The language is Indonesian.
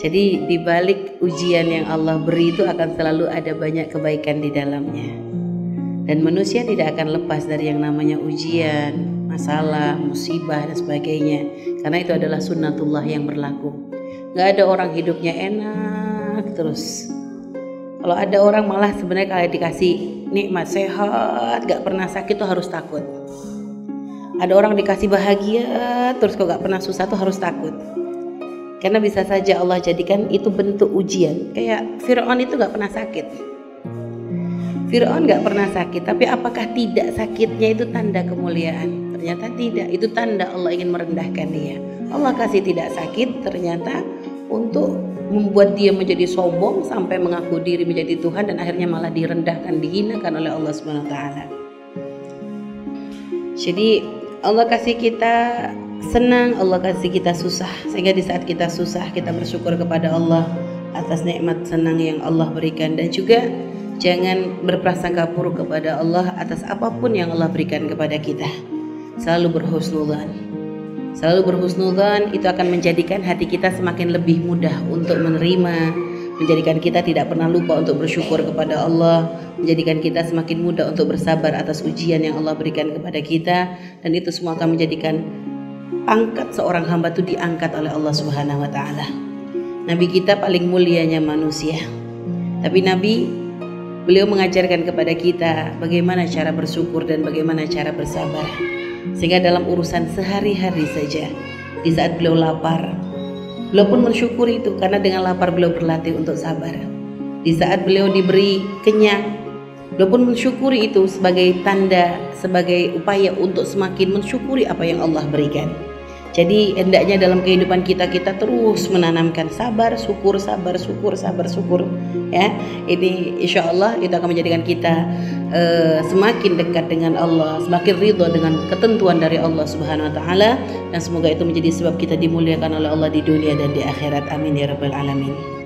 Jadi di balik ujian yang Allah beri itu akan selalu ada banyak kebaikan di dalamnya. Dan manusia tidak akan lepas dari yang namanya ujian, masalah, musibah dan sebagainya. Karena itu adalah sunnatullah yang berlaku. Gak ada orang hidupnya enak terus. Kalau ada orang malah sebenarnya kalau dikasih nikmat sehat, gak pernah sakit tuh harus takut. Ada orang dikasih bahagia, terus kok gak pernah susah tuh harus takut karena bisa saja Allah jadikan itu bentuk ujian. Kayak Fir'aun itu gak pernah sakit. Fir'aun gak pernah sakit, tapi apakah tidak sakitnya itu tanda kemuliaan? Ternyata tidak, itu tanda Allah ingin merendahkan dia. Allah kasih tidak sakit, ternyata untuk membuat dia menjadi sombong sampai mengaku diri menjadi Tuhan dan akhirnya malah direndahkan, dihinakan oleh Allah taala. Jadi Allah kasih kita senang Allah kasih kita susah sehingga di saat kita susah kita bersyukur kepada Allah atas nikmat senang yang Allah berikan. Dan juga jangan berprasangka buruk kepada Allah atas apa pun yang Allah berikan kepada kita. Selalu berhusnudzan selalu berhusnudzan itu akan menjadikan hati kita semakin lebih mudah untuk menerima menjadikan kita tidak pernah lupa untuk bersyukur kepada Allah, menjadikan kita semakin mudah untuk bersabar atas ujian yang Allah berikan kepada kita, dan itu semua akan menjadikan pangkat seorang hamba itu diangkat oleh Allah Subhanahu wa taala. Nabi kita paling mulianya manusia. Tapi Nabi beliau mengajarkan kepada kita bagaimana cara bersyukur dan bagaimana cara bersabar. Sehingga dalam urusan sehari-hari saja di saat beliau lapar, beliau pun mensyukuri itu karena dengan lapar beliau berlatih untuk sabar. Di saat beliau diberi kenyang, beliau pun mensyukuri itu sebagai tanda, sebagai upaya untuk semakin mensyukuri apa yang Allah berikan. Jadi hendaknya dalam kehidupan kita kita terus menanamkan sabar, syukur, sabar, syukur, sabar, syukur. Ya, ini insya Allah itu akan menjadikan kita uh, semakin dekat dengan Allah, semakin ridho dengan ketentuan dari Allah Subhanahu Wa Taala dan semoga itu menjadi sebab kita dimuliakan oleh Allah di dunia dan di akhirat. Amin ya rabbal alamin.